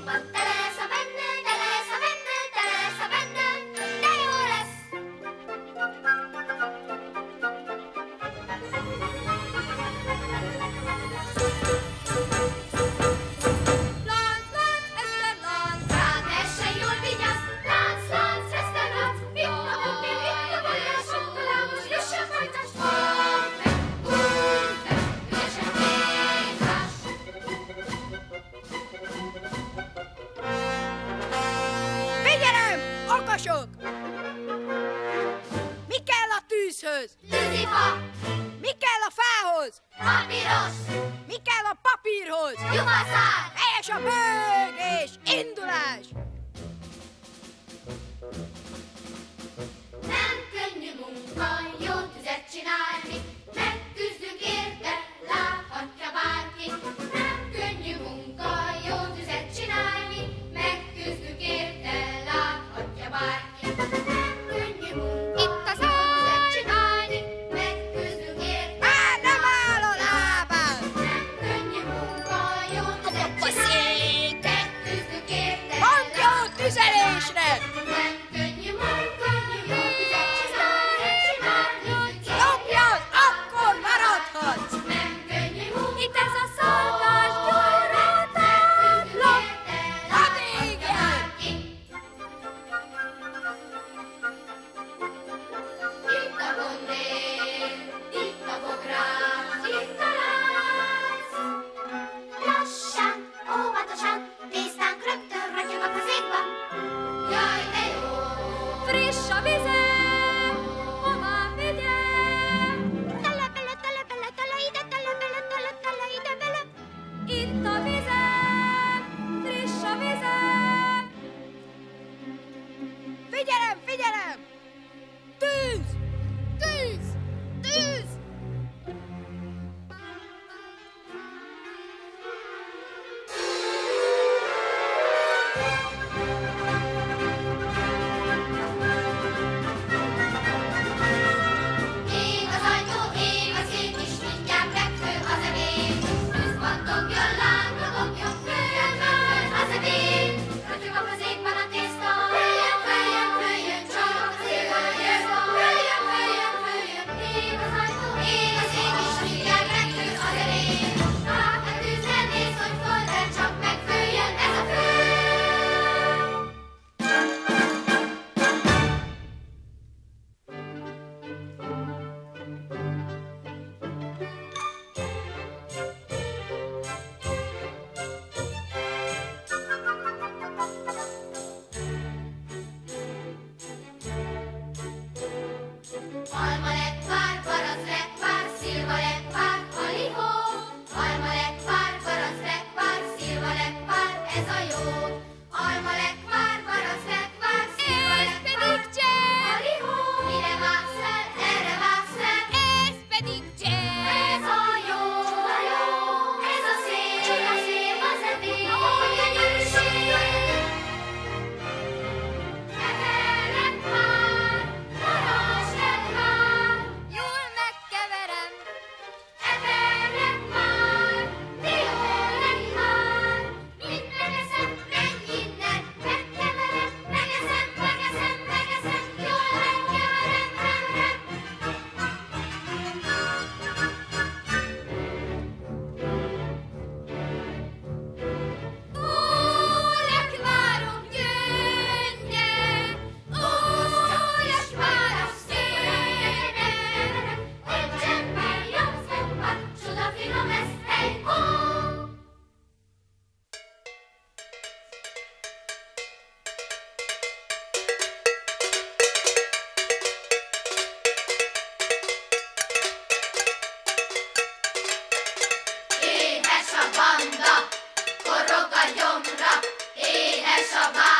Bye. tűzhöz? Tűzifa! Mi kell a fához? Papíros! Mi kell a papírhoz? Lyukaszál! Helyes a bőg és indulás! Nem könnyű munka, jó tüzet csinálni, é só